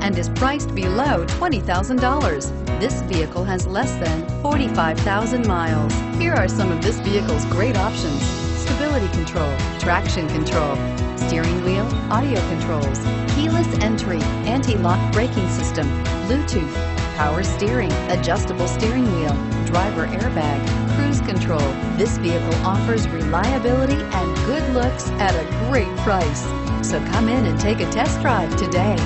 and is priced below $20,000. This vehicle has less than 45,000 miles. Here are some of this vehicle's great options. Stability control, traction control, steering wheel, audio controls, keyless entry, anti-lock braking system, Bluetooth, power steering, adjustable steering wheel, driver airbag, cruise control. This vehicle offers reliability and good looks at a great price. So come in and take a test drive today.